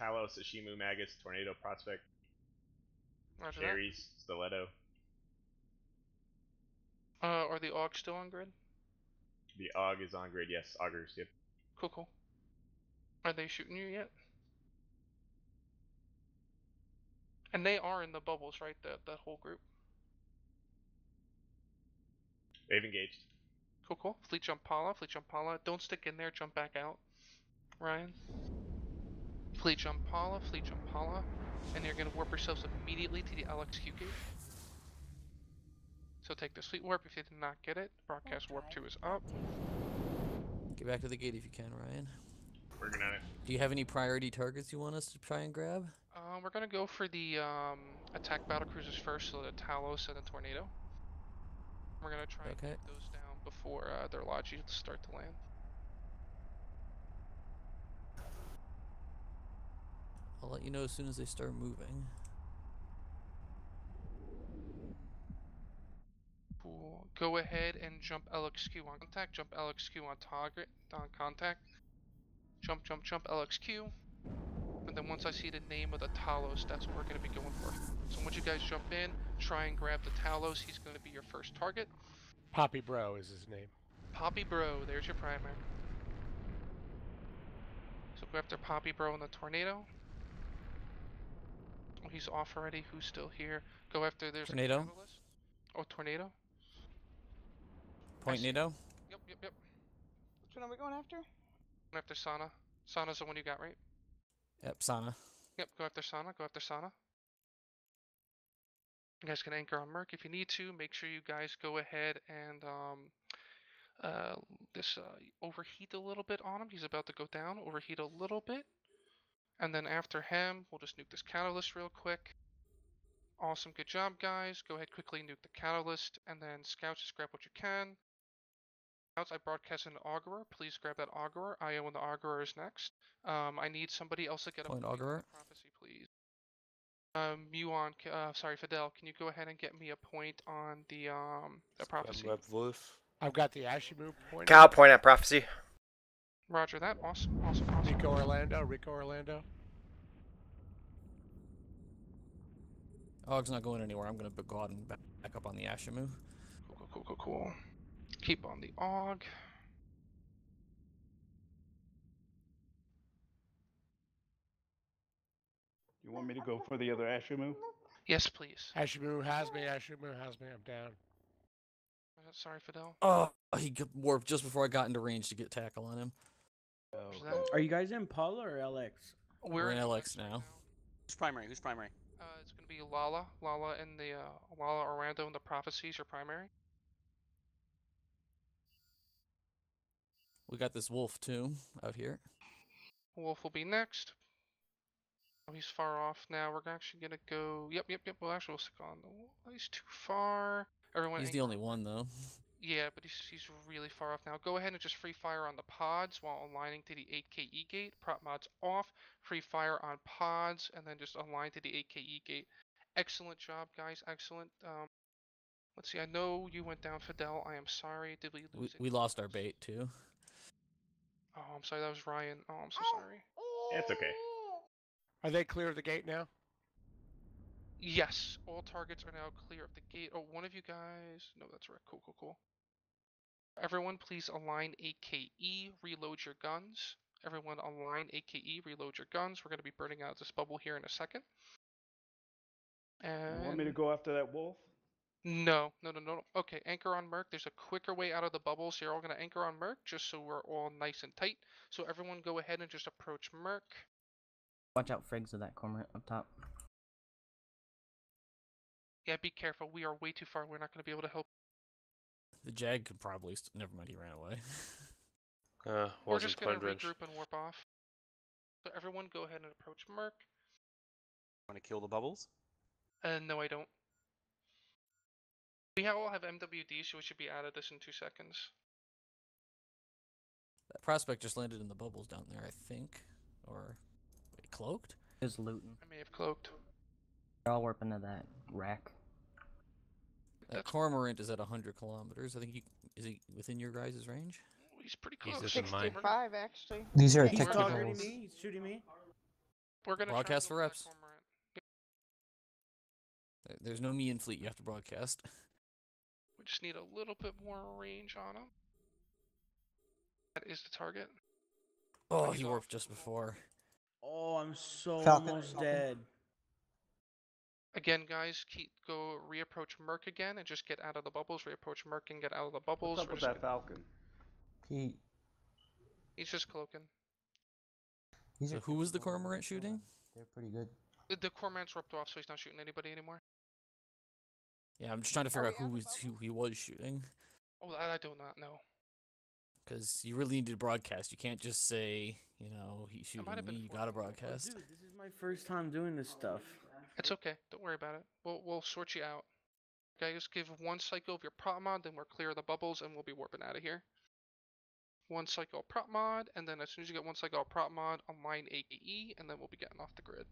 Talos, Ishimu, Magus, Tornado, Prospect, Roger. Ares, Stiletto. Uh, are the Aug still on grid? The Aug is on grid. Yes, Augers. Yep. Cool, cool. Are they shooting you yet? And they are in the bubbles, right? That that whole group. They've engaged. Cool, cool. Fleet jump Pala, fleet jump Pala. Don't stick in there, jump back out. Ryan. Fleet jump Pala, fleet jump Pala. And you're gonna warp yourselves immediately to the LXQ gate. So take the fleet warp if you did not get it. Broadcast warp 2 is up. Get back to the gate if you can, Ryan. Working on it. Do you have any priority targets you want us to try and grab? Um, we're gonna go for the um, attack battle cruisers first, so the Talos and the Tornado. We're gonna try and get those down before uh, their logi start to land. I'll let you know as soon as they start moving. Cool. Go ahead and jump LXQ on contact. Jump LXQ on target on contact. Jump, jump, jump LXQ. And then once I see the name of the Talos, that's what we're gonna be going for. So once you guys jump in, try and grab the Talos. He's gonna be your first target. Poppy Bro is his name. Poppy Bro, there's your primary. So go after Poppy Bro and the Tornado. Oh, he's off already. Who's still here? Go after there's Tornado? a. Oh, Tornado. Point see. NATO? Yep, yep, yep. Which one are we going after? Go after Sana. Sana's the one you got, right? Yep, Sana. Yep, go after Sana. Go after Sana. You guys can anchor on Merc if you need to. Make sure you guys go ahead and um, uh, this uh, overheat a little bit on him. He's about to go down. Overheat a little bit, and then after him, we'll just nuke this catalyst real quick. Awesome, good job, guys. Go ahead quickly nuke the catalyst, and then scouts just grab what you can. Scouts, I broadcast an Augoror. Please grab that Augoror. IO and the Augoror is next. Um, I need somebody else to get Point a point on Augoror. prophecy, please. Um, Muon, c- uh, sorry, Fidel, can you go ahead and get me a point on the um the prophecy? Web Wolf. I've got the Ashimmu point. Cow point at prophecy. Roger that. Awesome, awesome, awesome. Rico Orlando. Rico Orlando. Og's not going anywhere. I'm gonna b- go out and back back up on the Ashimmu. Cool, cool, cool, cool, cool. Keep on the Og. You want me to go for the other Ashimmu? Yes, please. Ashimmu has me. Ashimmu has me. I'm down. Sorry, Fidel. Oh, he g- warped just before I got into range to get tackle on him. Roger that. Are you guys in Paula or LX? We're in LX now. Who's primary? Who's primary? Uh, it's gonna be Lala, Lala, and the uh, Lala Orlando and the prophecies are primary. We got this wolf too out here. Wolf will be next. Oh, he's far off now. We're actually gonna go. Yep, yep, yep. Well, actually, we'll stick on the. wolf. He's too far. Everyone. He's the only one though. Yeah, but he's, he's really far off now. Go ahead and just free fire on the pods while aligning to the 8KE gate. Prop mods off. Free fire on pods, and then just align to the 8KE gate. Excellent job, guys. Excellent. Um, let's see. I know you went down, Fidel. I am sorry. Did we We, lose? we any lost our bait too. Oh, I'm sorry. That was Ryan. Oh, I'm so sorry. It's okay. Are they clear of the gate now? Yes, all targets are now clear of the gate. Oh, one of you guys. No, that's right. Cool, cool, cool. Everyone, please align AKE. Reload your guns. Everyone, align AKE. Reload your guns. We're going to be burning out this bubble here in a second. You want me to go after that wolf? no, no, no, no. no. Okay, anchor on Merc. There's a quicker way out of the bubble, so you're all going to anchor on Merc just so we're all nice and tight. So everyone, go ahead and just approach Merc. Watch out, Friggs, of that cormorant up top. Yeah, be careful. We are way too far. We're not going to be able to help. The Jag could probably. St- Never mind, he ran away. Uh, We're just gonna range. regroup and warp off. So everyone, go ahead and approach Merc. Want to kill the bubbles? Uh, no, I don't. We all have MWD, so we should be out of this in two seconds. that prospect just landed in the bubbles down there, I think. Or wait, cloaked? Is looting. I may have cloaked. They're all warping to that rack. That cormorant is at 100 kilometers. I think you is he within your guys' range? He's pretty He's close. within mine. We're- actually. These are He's technicals. targeting me. He's shooting me. We're gonna Broadcast for reps. There's no me in fleet. You have to broadcast. We just need a little bit more range on him. That is the target. Oh, he warped just before. Oh, I'm so Falcon. almost Falcon. dead. Again, guys, keep go reapproach Merc again and just get out of the bubbles. Reapproach Merc and get out of the bubbles. What's up We're with just that Falcon? He He's just cloaking. he's So who was the cormorant shooting? They're pretty good. The, the cormorant's ripped off, so he's not shooting anybody anymore. Yeah, I'm just trying to oh, figure out who was who he was shooting. Oh, that I do not know. Because you really need to broadcast. You can't just say, you know, he's shooting me. You gotta people. Oh, broadcast. dude, this is my first time doing this stuff. It's okay. Don't worry about it. We'll we'll sort you out. Okay, just give one cycle of your prop mod, then we're clear of the bubbles, and we'll be warping out of here. One cycle prop mod, and then as soon as you get one cycle of prop mod, online AKE, and then we'll be getting off the grid.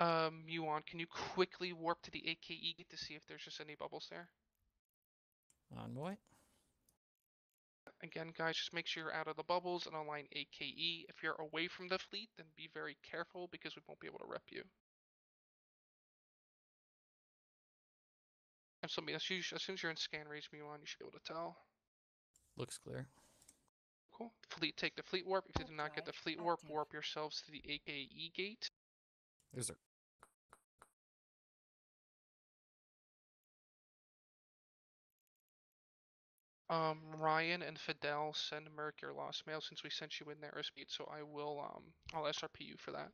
Um, Muon, can you quickly warp to the AKE to see if there's just any bubbles there? Envoy. Again, guys, just make sure you're out of the bubbles and online AKE. If you're away from the fleet, then be very careful because we won't be able to rep you. And somebody, as, you, as soon as you're in scan raise me on, you should be able to tell. Looks clear. Cool. Fleet, take the fleet warp. If you do not get the fleet warp, warp yourselves to the AKE gate. Is a Um, Ryan and Fidel send Merc your lost mail since we sent you in there as speed, so I will um I'll SRP you for that.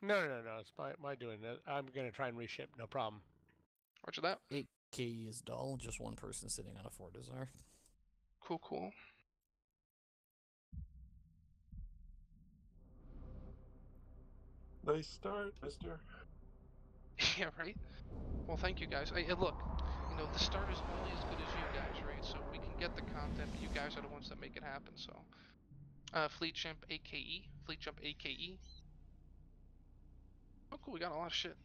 No, no, no, no. It's my, my doing it. I'm gonna try and reship. No problem. Roger that. Eight KE is dull. Just one person sitting on a four desire. Cool, cool. Nice start, mister. yeah, right. Well, thank you guys. I, look, you know, the start is only as good as you guys, right? So we can get the content. but You guys are the ones that make it happen. So, uh, fleet jump AKE, fleet jump AKE. Oh, cool. We got a lot of shit.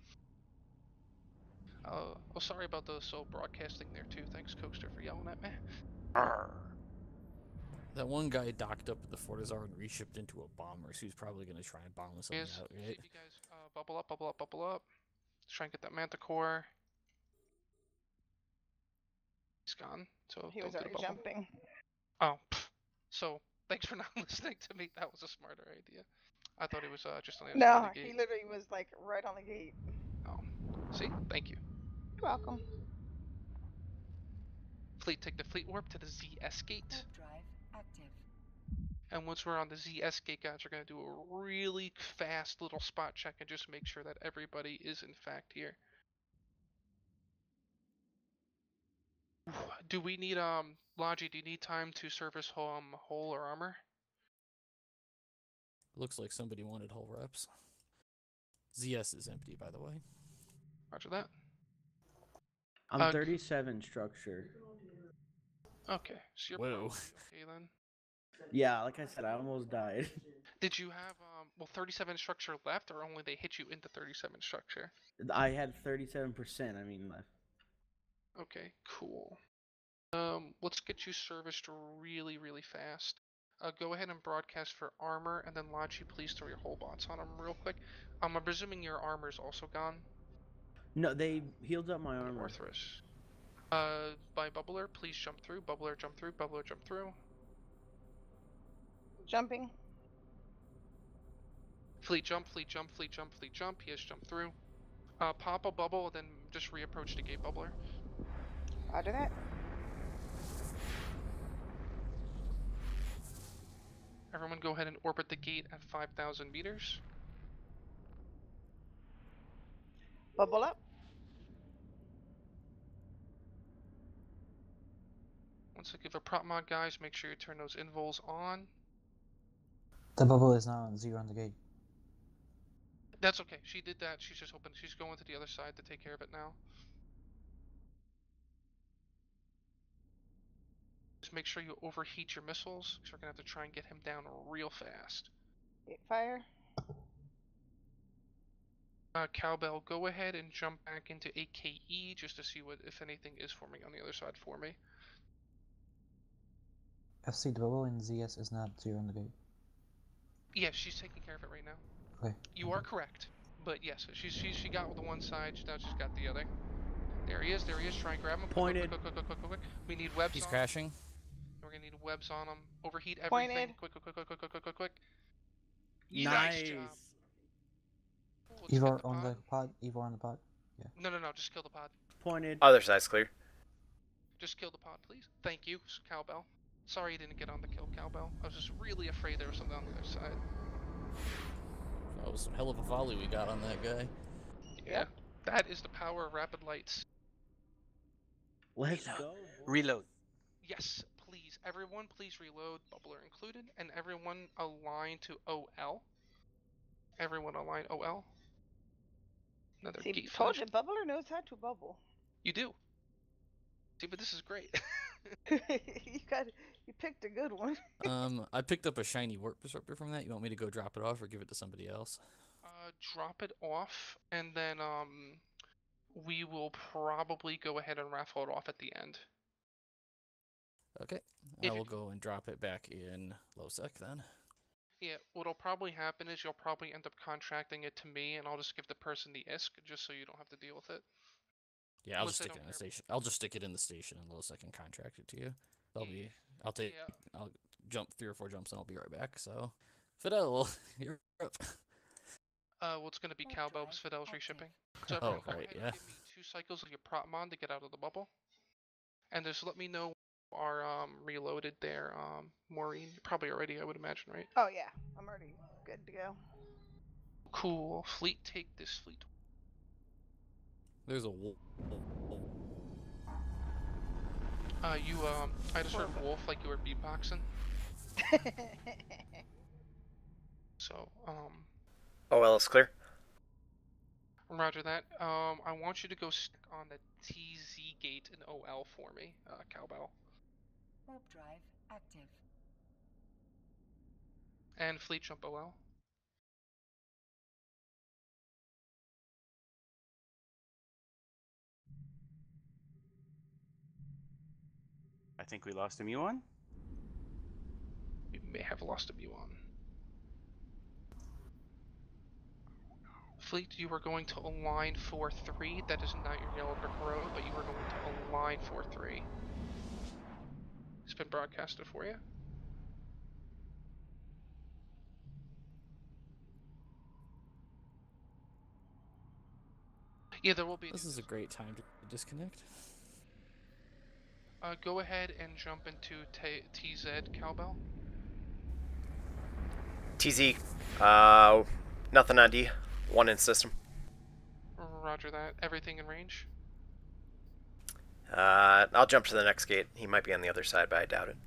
Uh, oh, sorry about the slow broadcasting there too. Thanks, Coaster, for yelling at me. That one guy docked up at the Fortizar and reshipped into a bomber, so he's probably gonna try and bomb us Yes. out, right? you guys uh, bubble up, bubble up, bubble up. Let's try and get that Manticore. He's gone. So He was already jumping. Oh, pff. so thanks for not listening to me. That was a smarter idea. I thought he was uh, just on the other side No, of the he literally was like right on the gate. Oh, see, thank you. You're welcome. Fleet, take the fleet warp to the ZS gate, drive active. and once we're on the ZS gate, guys, we're gonna do a really fast little spot check and just make sure that everybody is in fact here. Do we need um Logi? Do you need time to service um hull or armor? Looks like somebody wanted hull reps. ZS is empty, by the way. Roger that. I'm Uh, 37 structure. Okay, so you're Whoa. probably okay then. Yeah, like I said, I almost died. Did you have um well 37 structure left, or only they hit you into 37 structure? I had 37%. I mean, left. Okay, cool. Um, let's get you serviced really, really fast. Uh, go ahead and broadcast for armor, and then Lachi, please throw your whole bots on them real quick. Um, I'm presuming your armor's also gone. No, they healed up my Okay, armor. Orthrus. Uh, by Bubbler, please jump through. Bubbler, jump through. Bubbler, jump through. Jumping. Fleet jump, fleet jump, fleet jump, fleet jump. He has jumped through. Uh, pop a bubble, then just reapproach the gate bubbler. Roger that. Everyone go ahead and orbit the gate at 5,000 meters. Bubble up. Once I give a prop mod, guys, make sure you turn those invols on. The bubble is now on zero on the gate. That's okay. She did that. She's just hoping she's going to the other side to take care of it now. Just make sure you overheat your missiles, because we're gonna have to try and get him down real fast. Fire. Uh, Cowbell, go ahead and jump back into AKE just to see what, if anything, is forming on the other side for me. FC the bubble in ZS is not zero on the gate. Yeah, she's taking care of it right now. Okay. You are correct. But yes, she's she she got the one side. Now she's got the other. There he is. There he is. Try and grab him. Quick, quick, Pointed. Quick, quick, quick, quick, quick, quick. We need webs. He's on crashing webs on them. Overheat everything. Pointed. Quick, quick, quick, quick, quick, quick, quick, quick. Nice. nice job. Ooh, Eivor the on pod. the pod. Evo on the pod. Yeah. No, no, no. Just kill the pod. Pointed. Other side's clear. Just kill the pod, please. Thank you, cowbell. Sorry you didn't get on the kill cowbell. I was just really afraid there was something on the other side. That was some hell of a volley we got on that guy. Yeah. That is the power of rapid lights. Let's Reload. go. Reload. Yes, Everyone, please reload. Bubbler included. And everyone align to OL. Everyone align OL. Another See, gate told flash. you, Bubbler knows how to bubble. You do. See, but this is great. you got, you picked a good one. Um, I picked up a shiny warp disruptor from that. You want me to go drop it off or give it to somebody else? uh, drop it off, and then um, we will probably go ahead and raffle it off at the end. Okay. If I will go and drop it back in low sec then. Yeah, what'll probably happen is you'll probably end up contracting it to me, and I'll just give the person the ISK just so you don't have to deal with it. Yeah, I'll Unless just stick it in the station. I'll just stick it in the station and low can contract it to you. That'll Ye- be. I'll take. Yeah. I'll jump three or four jumps and I'll be right back. So, Fidel, you're up. Uh, well, it's gonna be cowbells, Fidel's reshipping. So Oh, everyone right, yeah. Give me two cycles of your prop mon to get out of the bubble, and just let me know are um reloaded there. Um, Maureen, probably already, I would imagine, right? Oh yeah, I'm already good to go. Cool. Fleet, take this fleet. There's a wolf. Uh, you um, I just heard wolf like you were beatboxing. So um, OL is clear. Roger that. Um, I want you to go stick on the TZ gate in OL for me, uh, cowbell. Warp drive active. And fleet jump OL. I think we lost a Muon. We may have lost a Muon. Fleet, you are going to align 4-3. That is not your yellow brick road, but you are going to align 4-3. It's been broadcasted for you. Yeah, there will be. This is a great time to disconnect. Uh, go ahead and jump into T- TZ cowbell. TZ, uh, nothing on D. One in system. Roger that. Everything in range. Uh, I'll jump to the next gate. He might be on the other side, but I doubt it.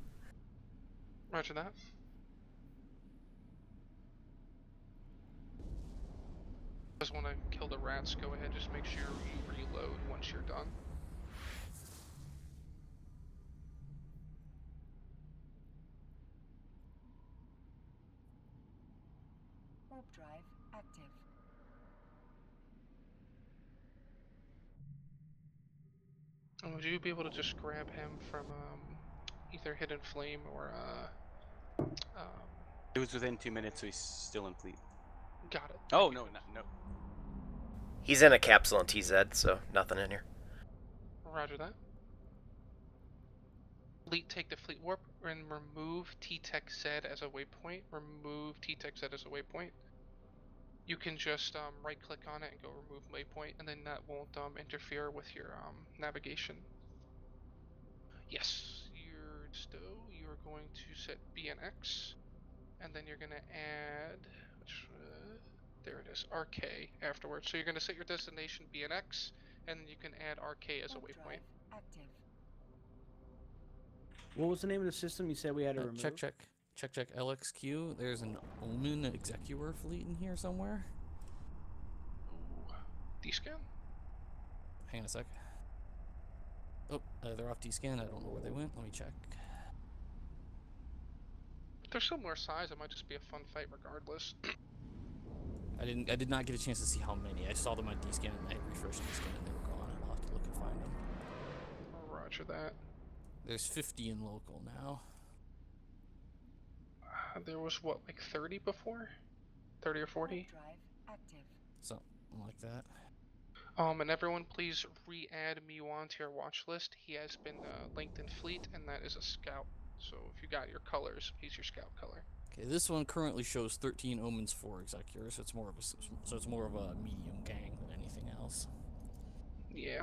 Roger that. Just want to kill the rats. Go ahead. Just make sure you reload once you're done. Warp drive active. Would you be able to just grab him from um, either Hidden Flame or uh, um, It was within two minutes, so he's still in fleet. got it? Oh no, no, no. He's in a capsule on TZ, so nothing in here. Roger that. Fleet, take the fleet warp and remove T-Tech Z as a waypoint. Remove T-Tech Z as a waypoint. You can just um, right click on it and go remove waypoint, and then that won't um, interfere with your um, navigation. Yes, you're still, you're going to set BNX, and then you're going to add, which, uh, there it is, RK afterwards. So you're going to set your destination BNX, and then you can add RK as a waypoint. active. What was the name of the system you said we had to Uh, remove? check, check, check, check. LXQ. There's an Omen Exequror fleet in here somewhere. Ooh. D-scan? Hang on a sec. Oh, uh, they're off D-scan. I don't know where they went. Let me check. If they're similar size, it might just be a fun fight regardless. I didn't. I did not get a chance to see how many. I saw them on D-scan and I refreshed D-scan and they were gone. I'll have to look and find them. Roger that. There's 50 in local now. There was what, like 30 before? 30 or 40? Drive active. Something like that. Um, and everyone please re-add Muon to your watch list. He has been uh, linked in fleet, and that is a scout. So if you got your colors, he's your scout color. Okay, this one currently shows 13 omens, 4 Exequrors, so it's more of a s- so it's more of a medium gang than anything else. Yeah.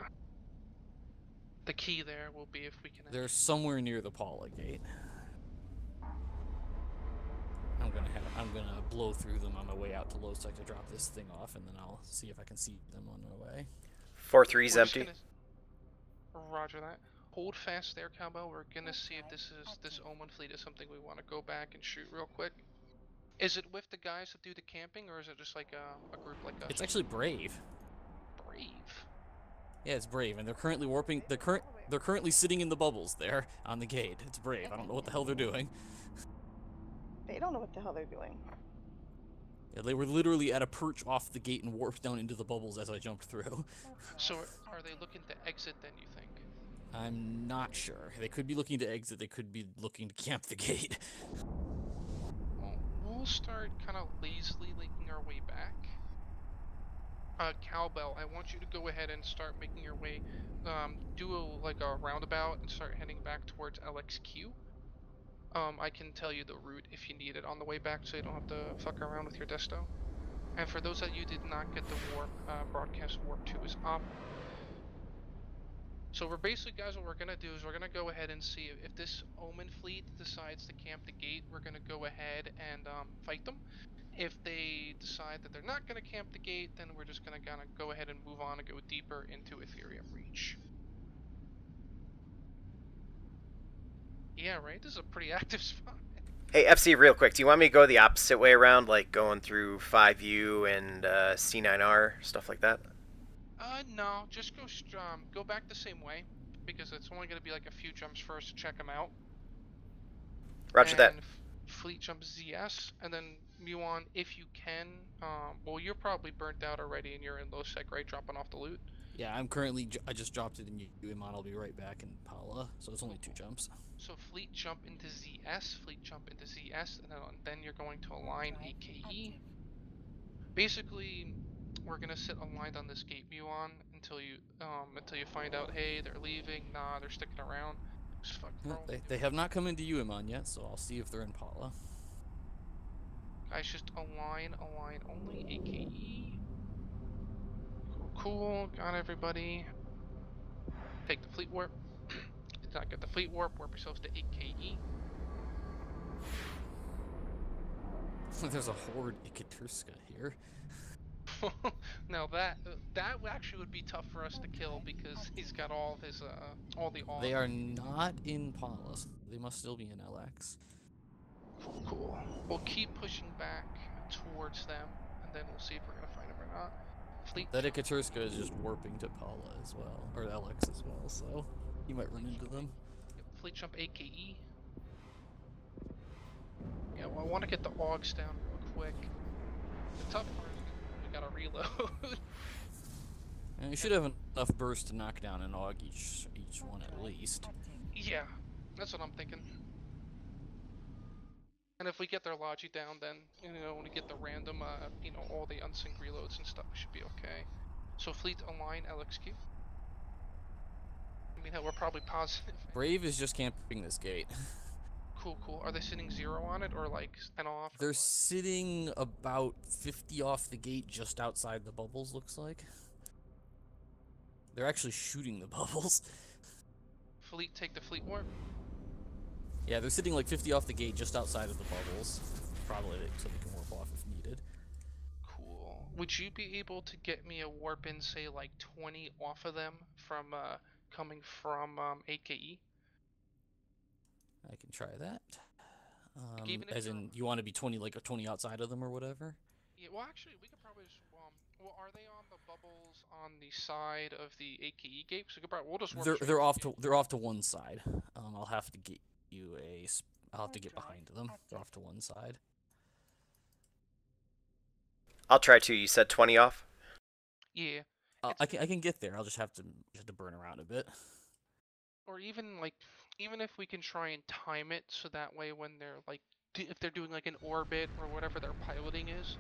The key there will be if we can. They're somewhere near the Paula gate. I'm gonna have I'm gonna blow through them on my way out to Losec to drop this thing off, and then I'll see if I can see them on my way. Four three's We're empty. gonna- Roger that. Hold fast there, Cowbell. We're gonna see if this is this Omen fleet is something we want to go back and shoot real quick. Is it with the guys that do the camping, or is it just like a, a group like us? It's actually Brave. brave. Yeah, it's Brave, and they're currently warping. They're current. They're currently sitting in the bubbles there on the gate. It's Brave. I don't know what the hell they're doing. They don't know what the hell they're doing. Yeah, they were literally at a perch off the gate and warped down into the bubbles as I jumped through. So are- are they looking to exit then? You think? I'm not sure. They could be looking to exit. They could be looking to camp the gate. Well, we'll start kind of lazily making our way back. Uh, Cowbell, I want you to go ahead and start making your way. Um, do a, like a roundabout and start heading back towards LXQ. Um, I can tell you the route if you need it on the way back, so you don't have to fuck around with your desto. And for those that you did not get the warp uh, broadcast, warp two is up. So we're basically, guys, what we're gonna do is we're gonna go ahead and see if, this Omen fleet decides to camp the gate. We're gonna go ahead and um, fight them. If they decide that they're not gonna camp the gate, then we're just gonna kind of go ahead and move on and go deeper into Etherium Reach. Yeah, right. This is a pretty active spot. Hey, FC, real quick, do you want me to go the opposite way around, like going through 5U and uh, C9R, stuff like that? Uh, no, just go um, go back the same way because it's only gonna be like a few jumps for us to check them out. Roger that. and f- fleet jump ZS, and then Muon, if you can. Um, well, you're probably burnt out already, and you're in low sec, right? Dropping off the loot. Yeah, I'm currently. I just dropped it in UMon. I'll be right back in Paula, so it's only two jumps. So fleet jump into ZS, fleet jump into ZS, and then then you're going to align AKE. Basically, we're gonna sit aligned on this gate Muon until you um until you find out, hey, they're leaving. Nah, they're sticking around. Fuck, Well, bro. They, they have not come into UMon yet, so I'll see if they're in Paula. Guys, just align, align only, AKE. Cool, got everybody. Take the fleet warp. Did not get the fleet warp, warp yourselves to E. 8KE. There's a horde Ikitursa here. now that that actually would be tough for us to kill because he's got all of his uh all the all. They are not in Paula. so They must still be in LX. cool, cool. We'll keep pushing back towards them, and then we'll see if we're gonna find them or not. Fleet That Ikitursa is just warping to Paula as well, or Alex as well, so you might run into them. Fleet jump AKE. Yeah, well, I want to get the augs down real quick. The tough part is we gotta reload. And you should have enough burst to knock down an AUG each each one at least. Yeah, that's what I'm thinking. And if we get their logi down, then you know when we get the random, uh, you know, all the unsync reloads and stuff, we should be okay. So fleet align LXQ. I mean, hell, we're probably positive. Brave is just camping this gate. Cool, cool. Are they sitting zero on it or like ten off? They're what? sitting about 50 off the gate just outside the bubbles, looks like. They're actually shooting the bubbles. Fleet take the fleet warp. Yeah, they're sitting like 50 off the gate just outside of the bubbles. Probably so they can warp off if needed. Cool. Would you be able to get me a warp in, say, like 20 off of them from uh, coming from um, AKE? I can try that. Um, even if as in, you want to be 20, like a 20 outside of them or whatever? Yeah. Well, actually, we could probably just. Um, well, are they on the bubbles on the side of the AKE gate? So we could probably, we'll just. warp They're they're off the to they're off to one side. Um, I'll have to get you a. sp- I'll have to get behind them. They're off to one side. I'll try to. You said 20 off? Yeah. Uh, I can I can get there. I'll just have to just have to burn around a bit. Or even like, even if we can try and time it so that way when they're like if they're doing like an orbit or whatever their piloting is.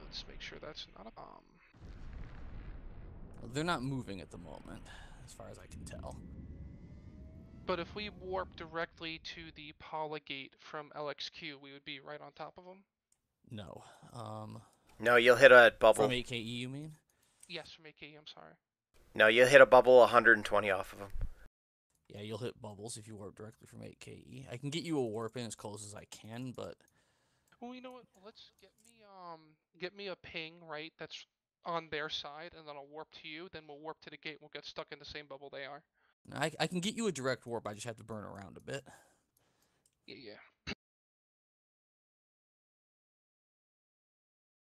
Let's make sure that's not a bomb. They're not moving at the moment, as far as I can tell. But if we warp directly to the Paula gate from LXQ, we would be right on top of them. No. Um, No, you'll hit a bubble. from 8KE, you mean? Yes, from AKE, I'm sorry. No, you'll hit a bubble 120 off of them. Yeah, you'll hit bubbles if you warp directly from 8KE. I can get you a warp in as close as I can, but Well, you know what? Let's get me um get me a ping right that's on their side, and then I'll warp to you. Then we'll warp to the gate. We'll get stuck in the same bubble they are. I, I can get you a direct warp. I just have to burn around a bit. Yeah, yeah.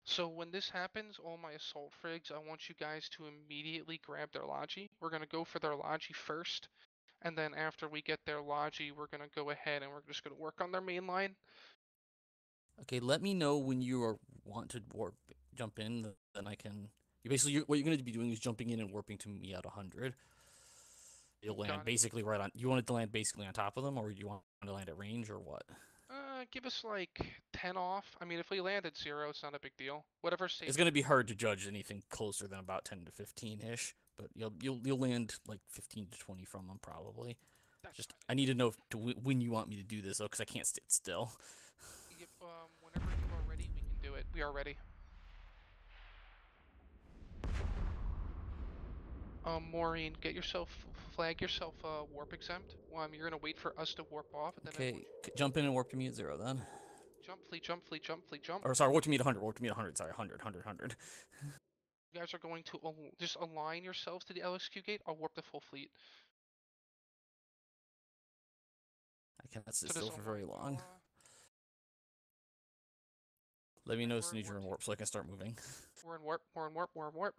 So when this happens, all my assault frigs, I want you guys to immediately grab their logi. We're gonna go for their logi first, and then after we get their logi, we're gonna go ahead and we're just gonna work on their main line. Okay, let me know when you are want to warp jump in, then I can. You basically you what you're going to be doing is jumping in and warping to me at 100. You'll land Got basically right on. You want it to land basically on top of them, or do you want to land at range, or what? Uh, give us like 10 off. I mean, if we land at zero, it's not a big deal. Whatever safe. It's going to be hard to judge anything closer than about 10 to 15 ish, but you'll you'll you'll land like 15 to 20 from them probably. That's Just fine. I need to know to when you want me to do this though, because I can't sit still. Yep, um, whenever you are ready, we can do it. We are ready. Um, Maureen, get yourself, flag yourself, uh, warp exempt. Um, you're gonna wait for us to warp off, and then Okay, jump in and warp to me at zero then. jump fleet, jump fleet, jump fleet, jump. Or sorry, warp to me at 100. Warp to me at 100. Sorry, 100, 100, 100. You guys are going to al- just align yourselves to the LXQ gate. I'll warp the full fleet. I cannot sit So still for very long. uh, Let me know as soon as you're in warp so I can start moving. We're in warp. We're in warp. We're in warp.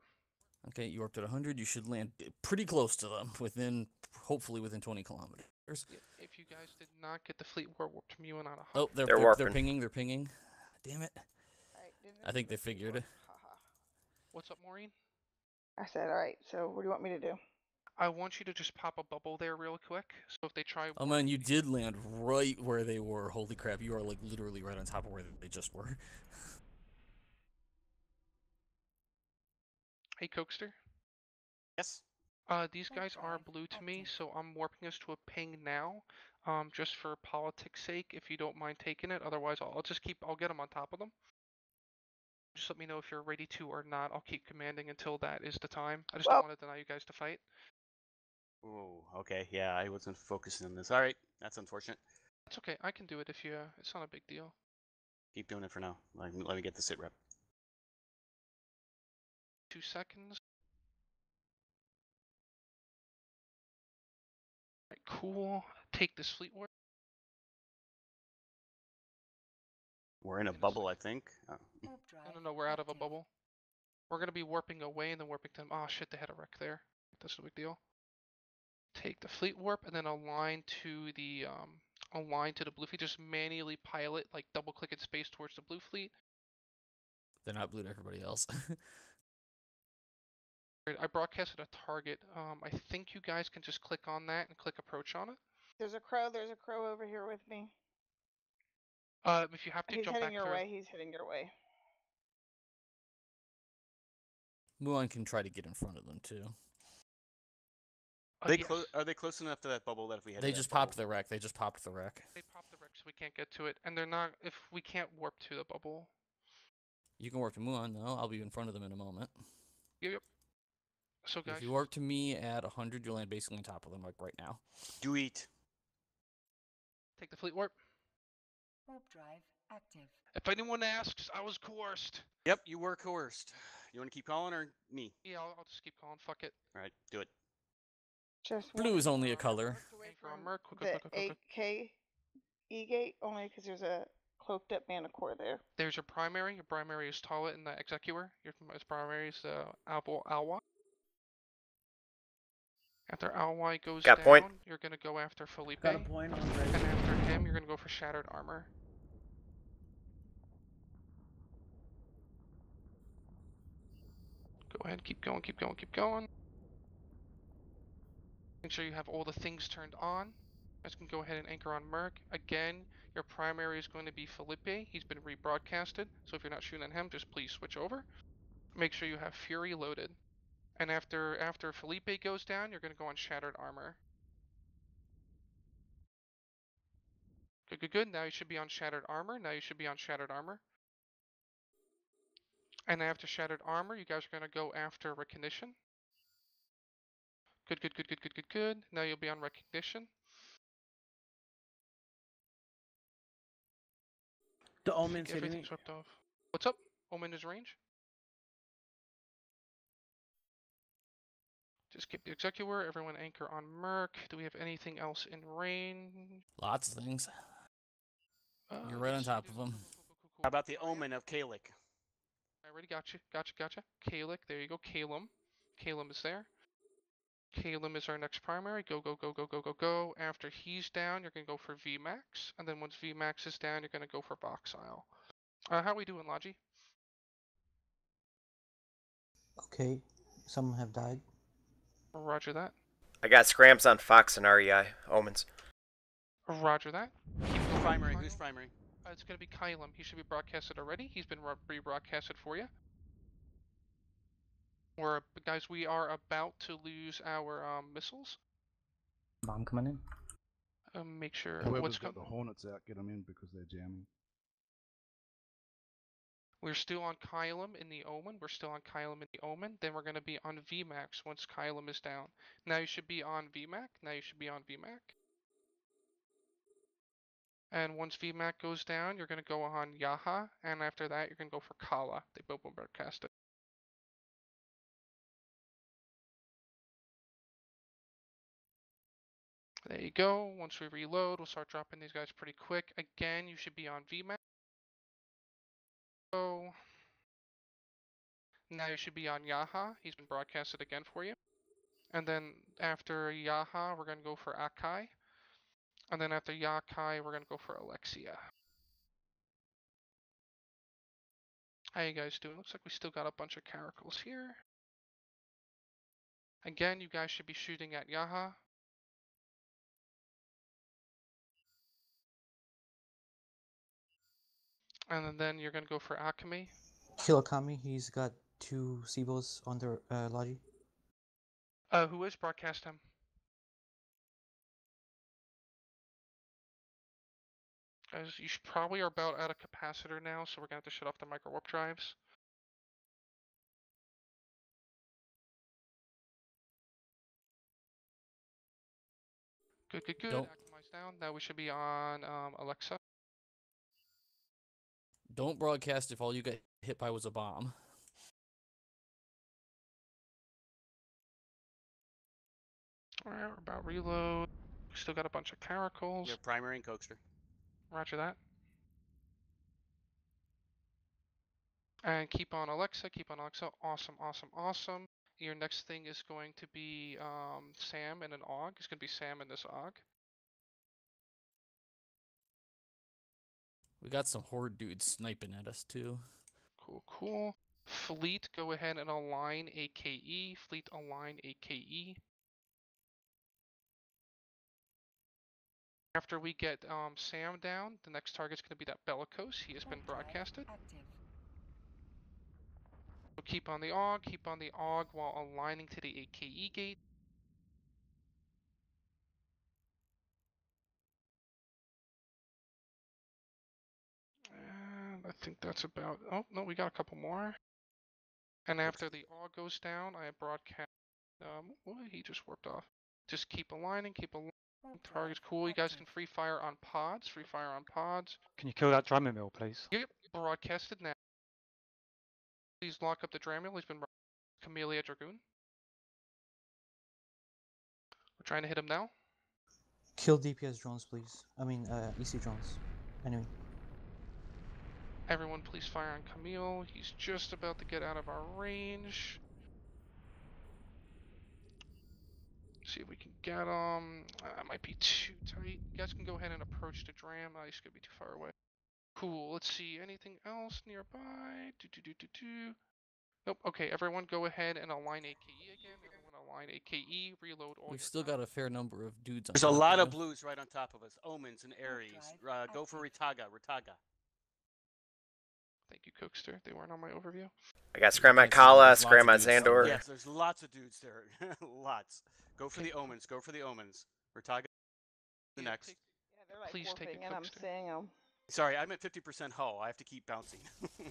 Okay, you warped at 100. You should land pretty close to them, within, hopefully within 20 kilometers. If you guys did not get the fleet warp, warp to me on a hundred. Oh, they're They're they're, they're pinging. They're pinging. Damn it! Alright, I think they figured. warp. Haha. What's up, Maureen? I said, alright, so what do you want me to do? I want you to just pop a bubble there real quick. So if they try. Oh man, you did land right where they were. Holy crap! You are like literally right on top of where they just were. Hey, Cokester. Yes. Uh, these guys are blue to me, so I'm warping us to a ping now. Um, just for politics' sake, if you don't mind taking it. Otherwise, I'll, I'll just keep. I'll get them on top of them. Just let me know if you're ready to or not. I'll keep commanding until that is the time. I just Well- don't want to deny you guys to fight. Oh, okay. Yeah, I wasn't focusing on this. All right, that's unfortunate. It's okay. I can do it if you. Uh, it's not a big deal. Keep doing it for now. Let me, let me get the sit rep. Two seconds. Alright, cool. Take this fleet warp. We're in a bubble, I think. Oh. Warp No, drive no, no. We're out of a bubble. We're gonna be warping away and then warping to them. Oh shit! They had a wreck there. That's no big deal. Take the fleet warp and then align to the um align to the blue fleet. Just manually pilot, like double click in space towards the blue fleet. They're not blue to everybody else. Right, I broadcasted a target. Um, I think you guys can just click on that and click approach on it. There's a crow, there's a crow over here with me. Uh, if you have to He's jump heading back your through. way, he's heading your way. Muon can try to get in front of them too. Uh, Are they yes, close? Are they close enough to that bubble that if we had They just popped the wreck. They just popped the wreck. They popped the wreck, so we can't get to it, and they're not. If we can't warp to the bubble, You can warp to Muon though. I'll be in front of them in a moment. yep, yep. So guys, If you warp to me at 100, you'll land basically on top of them, like right now. Do eat. take the fleet warp. Warp drive active. If anyone asks, I was coerced. Yep, you were coerced. You want to keep calling or me? Yeah, I'll, I'll just keep calling. Fuck it. All right, do it. Just Blue is only a color. marked away Thank you, from Mark. Quick, quick, The. AK E gate, only because there's a cloaked up Manticore there. There's your primary. Your primary is Toilet and the Exequror. Your m- primary is uh, Albo Alwa. After Alwai goes Got down, point. you're gonna go after Felipe. Got a point on And after him, you're gonna go for Shattered Armor. Go ahead, keep going, keep going, keep going. Make sure you have all the things turned on. guys can go ahead and anchor on Merc. Again, your primary is going to be Felipe. He's been rebroadcasted, so if you're not shooting at him, just please switch over. Make sure you have Fury loaded. And after after Felipe goes down, you're going to go on Shattered Armor. Good, good, good. Now you should be on Shattered Armor. Now you should be on Shattered Armor. And after Shattered Armor, you guys are going to go after Recognition. Good, good, good, good, good, good, good. Now you'll be on Recognition. The Omen's hitting me. everything's swept off. What's up? Omen is range. Just keep the Exequror. Everyone anchor on Merc. Do we have anything else in range? Lots of things. Uh, You're right on top of them. Cool, cool, cool, cool, How about the omen of Kalik? I already got you. Gotcha, gotcha. Kalik, there you go. Kalum. Kalum is there. Kalum is our next primary. Go, go, go, go, go, go, go. After he's down, you're going to go for VMAX. And then once VMAX is down, you're going to go for Voxile. Uh, how we doing, Logi? Okay, some have died. Roger that. I got scramps on Fox and REI omens. Roger that. Keep Who's primary? Who's primary? Uh, it's going to be Kylum. He should be broadcasted already. He's been re- rebroadcasted for you. We're, guys, we are about to lose our um, missiles. Bomb coming in. Um, make sure Whoever's what's got the Hornets out, get them in because they're jamming. We're still on Kylum in the Omen. We're still on Kylum in the Omen. Then we're going to be on VMAX once Kylum is down. Now you should be on VMAC. Now you should be on VMAC. And once VMAC goes down, you're going to go on Yaha. And after that, you're going to go for Kala. They both will broadcast it. There you go. Once we reload, we'll start dropping these guys pretty quick. Again, you should be on VMAX. So now you should be on Yaha. He's been broadcasted again for you. And then after Yaha, we're going to go for Akai. And then after Yakai, we're going to go for Alexia. How you guys doing? Looks like we still got a bunch of caracals here. Again, you guys should be shooting at Yaha. And then you're going to go for Akame. Hilakami, he's got two Sebos on their uh, Logi. Uh, who is broadcast him? Guys, you should probably are about out of capacitor now, so we're gonna have to shut off the micro warp drives. Good, good, good. Don't- Akamai's down. Now we should be on um, Alexa. Don't broadcast if all you got hit by was a bomb. About reload. We still got a bunch of caracals. Your primary and Cokester. Roger that. And keep on Alexa, keep on Alexa. Awesome, awesome, awesome. Your next thing is going to be um, Sam and an AUG. It's going to be Sam and this AUG. We got some horde dudes sniping at us too. Cool, cool. Fleet, go ahead and align AKE. Fleet, align AKE. After we get um, Sam down, the next target's going to be that Bellicose. He has been broadcasted. So keep on the AUG, keep on the AUG while aligning to the AKE gate. And I think that's about. Oh no, we got a couple more. And after the AUG goes down, I broadcast. Um, what? He just warped off. Just keep aligning, keep aligning. Warp drive Target's cool. You guys can free fire on pods. Free fire on pods. Can you kill that Dramiel, please? Yep, broadcasted now. Please lock up the Dramiel. He's been bro- Camellia Dragoon. We're trying to hit him now. Kill DPS drones, please. I mean, uh, EC drones. Enemy. Everyone, please fire on Camille. He's just about to get out of our range. See if we can get him. Uh, might be too tight. You guys can go ahead and approach the Dram. Uh, he's gonna be too far away. Cool. Let's see. Anything else nearby? Do do do do do. Nope. Okay. Everyone, go ahead and align AKE again. Everyone line AKE, reload all We've your still got a fair number of dudes. on There's a lot of blues right on top of us. Omens and Aries. Uh, go for Ritaga. Ritaga. Thank you, Cookster. They weren't on my overview. I got Scram Okay, so Kala, there's Scram dudes on Xandor. Yes, there's lots of dudes there. lots. Go for Okay. the Omens. Go for the Omens. Ritaga. The Yeah, next. take- Yeah, like Please take warping, a and I'm seeing them. Sorry, I'm at 50% hull. I have to keep bouncing.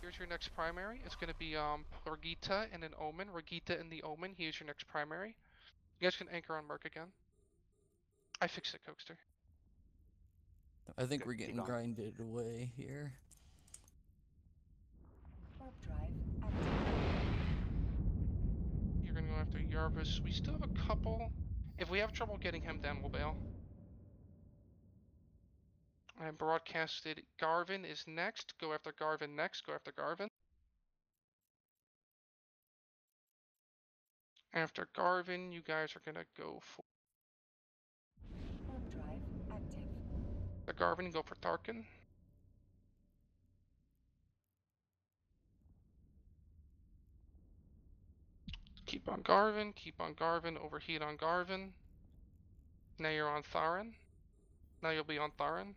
Here's your next primary. It's going to be um Regita and an Omen. Regita and the Omen. Here's your next primary. You guys can anchor on Merc again. I fixed it, Cookster. I think Good, we're getting grinded away here. Warp drive active. You're to go after Yarvis. We still have a couple. If we have trouble getting him down, we'll bail. I broadcasted Garvin is next. Go after Garvin next. Go after Garvin. After Garvin, you guys are gonna go for Warp drive active. the Garvin. Go for Tarkin. Keep on Garvin. Keep on Garvin. Overheat on Garvin. Now you're on Tharan. Now you'll be on Tharan.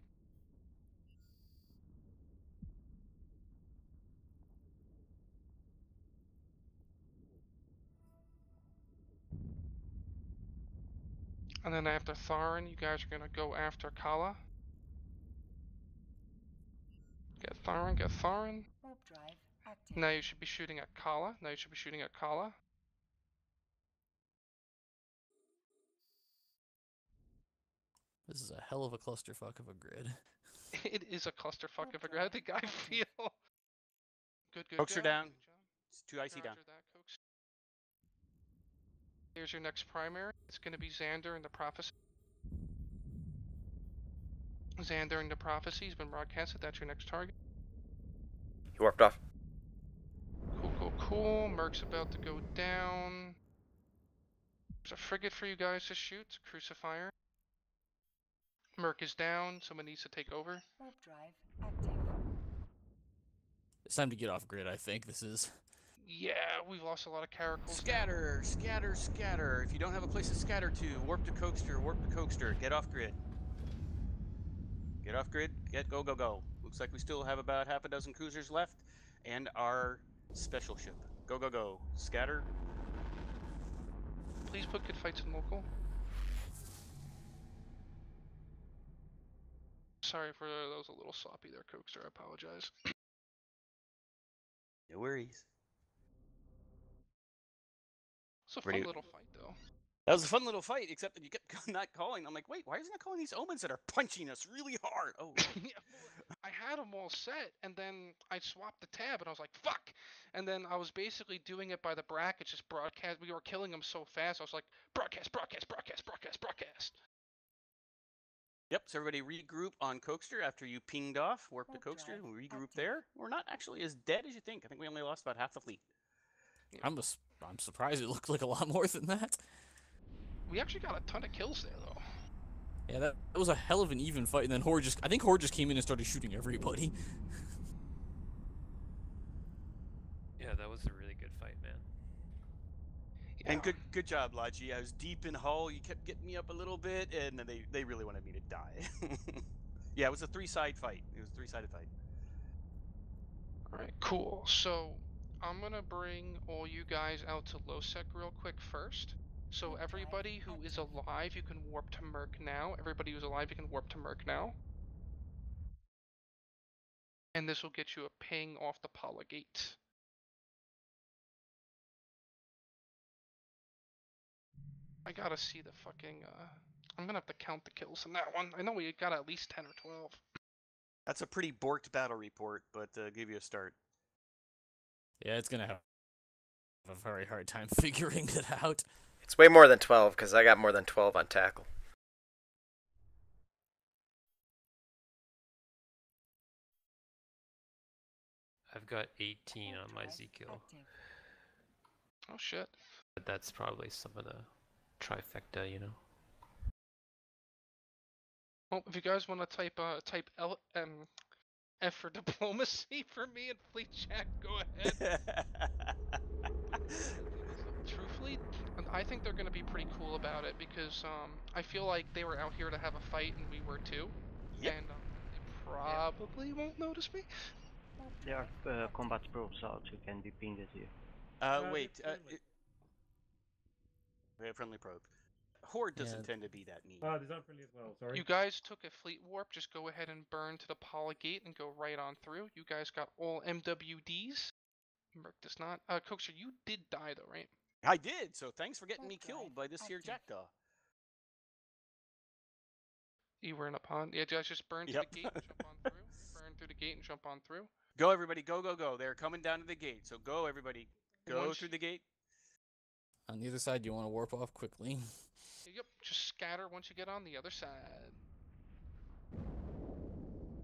And then after Tharan, you guys are gonna go after Kala. Get Tharan, get Tharan. Warp drive active. Now you should be shooting at Kala. Now you should be shooting at Kala. This is a hell of a clusterfuck of a grid. It is a clusterfuck of a grid. I did guy feel? Good, good. Coaxer job, down. good job. It's two icy down. Roger that, Coax. Here's your next primary. It's gonna be Xander and the Prophecy. Xander and the Prophecy has been broadcasted. That's your next target. He warped off. Cool, cool, cool. Merc's about to go down. There's a frigate for you guys to shoot. It's a crucifier. Merc is down. Someone needs to take over. Warp drive active. It's time to get off grid. I think this is. Yeah, we've lost a lot of characters. Scatter, scatter, scatter. If you don't have a place to scatter to, warp to Coaster, warp to Coaster. Get off grid. Get off grid. Get go, go, go. Looks like we still have about half a dozen cruisers left and our special ship. Go, go, go. Scatter. Please put good fights in local. Sorry for that was a little sloppy there, Coaster. I apologize. No worries. It's a Ready- fun little fight, though. That was a fun little fight, except that you kept not calling. I'm like, wait, why isn't it calling these omens that are punching us really hard? Oh, oh. yeah, well, I had them all set, and then I swapped the tab, and I was like, "Fuck!" And then I was basically doing it by the brackets, just broadcast. We were killing them so fast. I was like, "Broadcast, broadcast, broadcast, broadcast, broadcast." Yep, so everybody regroup on Coaster after you pinged off. Warp to Warp Coaster, drive and we regroup there. We're not actually as dead as you think. I think we only lost about half the fleet. I'm a, I'm surprised it looked like a lot more than that. We actually got a ton of kills there, though. Yeah, that, that was a hell of an even fight. And then Horde just, I think Horde just came in and started shooting everybody. Yeah, that was a really good fight, man. And good good job, Laji. I was deep in hull. You kept getting me up a little bit, and then they, they really wanted me to die. yeah, it was a three side fight. It was a three sided fight. Alright, cool. So, I'm gonna bring all you guys out to lowsec real quick first. So, everybody who is alive, you can warp to Merc now. Everybody who's alive, you can warp to Merc now. And this will get you a ping off the Pala I gotta see the fucking, uh. I'm gonna have to count the kills in that one. I know we got at least 10 or 12. That's a pretty borked battle report, but uh, give you a start. Yeah, it's gonna have a very hard time figuring it out. It's way more than 12 because I got more than 12 on tackle. I've got 18 on my drive Z kill. Oh shit. But that's probably some of the trifecta, you know. Well, if you guys want to type uh type L um F for diplomacy for me in fleet chat, go ahead. Truthfully, honestly, I think they're gonna be pretty cool about it because um, I feel like they were out here to have a fight and we were too, Yep. and um, they probably won't notice me. There are uh, combat probes out who can be pinged at you. Uh, Uh, wait. Uh, it... We have friendly probe. Horde doesn't Yeah. tend to be that mean. Ah, these aren't friendly as well. Sorry. You guys took a fleet warp. Just go ahead and burn to the Paula gate and go right on through. You guys got all MWDs. Merc does not. Uh, Coaxer, you did die though, right? I did. So thanks for getting me killed by this here active. jackdaw. You were in a pond. Yeah, guys, just burn to Yep. the gate and jump on through. Burn through the gate and jump on through. Go everybody, go go go! They're coming down to the gate. So go everybody, go Once- through the gate. On the other side, you want to warp off quickly. Yep, just scatter once you get on the other side.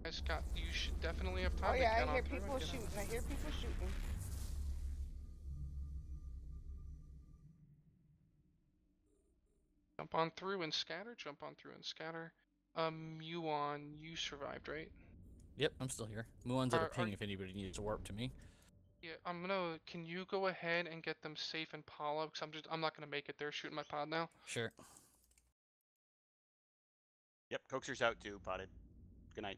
Guys, got you should definitely have time Oh to yeah, get I on hear through and people shooting. I hear people shooting. Jump on through and scatter. Jump on through and scatter. Um, Muon, you survived, right? Yep, I'm still here. Muon's at a ping are- if anybody needs to warp to me. Yeah, I'm gonna. Can you go ahead and get them safe in Paula? Because I'm just. I'm not gonna make it there. Shooting my pod now. Sure. Yep, Coaxer's out too. Potted. Good night.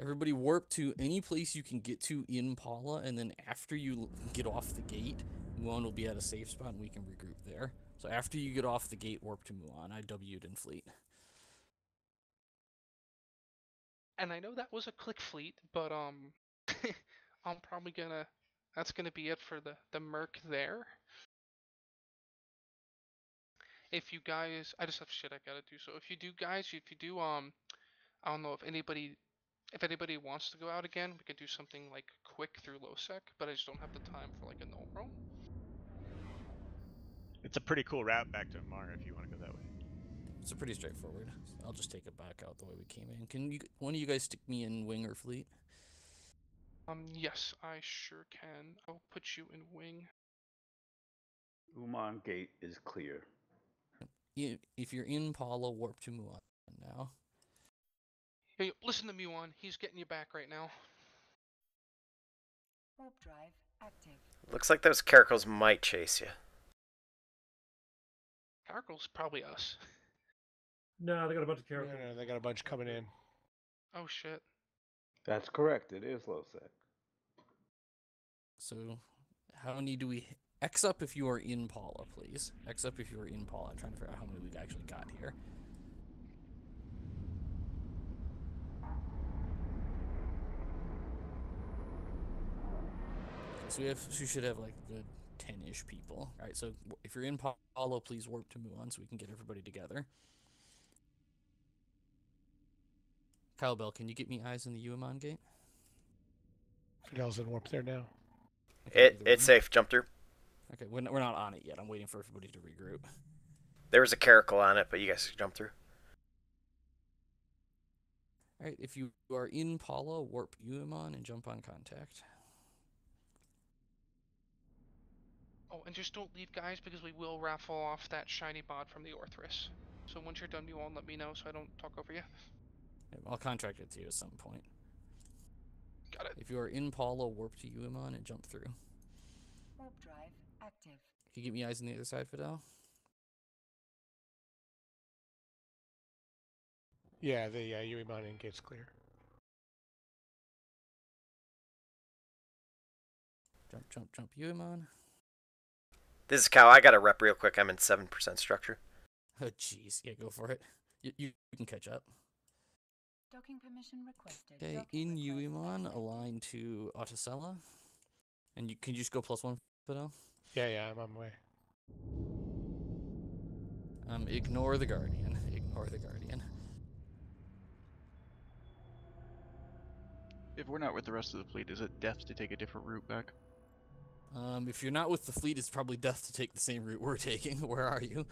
Everybody warp to any place you can get to in Paula, and then after you get off the gate, Muon will be at a safe spot and we can regroup there. So after you get off the gate, warp to Muon. I W'd in fleet. And I know that was a click fleet, but um, I'm probably gonna. That's gonna be it for the the merc there. If you guys, I just have shit I gotta do. So if you do, guys, if you do, um, I don't know if anybody, if anybody wants to go out again, we could do something like quick through lowsec, but I just don't have the time for like a null roam. It's a pretty cool route back to Amara if you want to go that way. It's a pretty straightforward. I'll just take it back out the way we came in. Can you, one of you guys stick me in wing or fleet? Um, yes, I sure can. I'll put you in wing. Uman Gate is clear. You, if you're in Paula, warp to Muon now. Hey, listen to Muon. He's getting you back right now. Warp drive active. Looks like those caracals might chase you. Caracal's probably us. No, they got a bunch of No, characters. no, they got a bunch coming in. Oh shit. That's correct. It is lowsec. So, how many do we X up if you are in Paula, please? X up if you are in Paula. I'm trying to figure out how many we've actually got here. So we have, so we should have like good ten-ish people. All right, so if you're in Paula, please warp to Muon so we can get everybody together. Kyle Bell, can you get me eyes in the Uamon gate? Fidel's in warp there now. Okay, It it's one. safe. Jump through. Okay, we're not, we're not on it yet. I'm waiting for everybody to regroup. There was a caracal on it, but you guys can jump through. All right, if you are in Paula, warp Uamon and jump on contact. Oh, and just don't leave, guys, because we will raffle off that shiny bod from the Orthrus. So once you're done, you all let me know so I don't talk over you. I'll contract it to you at some point. Got it. If you are in Paula, warp to Uamon and jump through. Warp drive active. Can you get me eyes on the other side, Fidel? Yeah, the uh, Uemon in gate's clear. Jump, jump, jump, Uamon. This is Cal. I got to rep real quick. I'm in seven percent structure. Oh, jeez. Yeah, go for it. You, you, you can catch up. Docking permission requested. Okay, Docking in request Uamon, accepted. align to Otacella. And you can you just go plus one, Fidel? Yeah, yeah, I'm on my way. Um, ignore the Guardian. Ignore the Guardian. If we're not with the rest of the fleet, is it death to take a different route back? Um, if you're not with the fleet, it's probably death to take the same route we're taking. Where are you?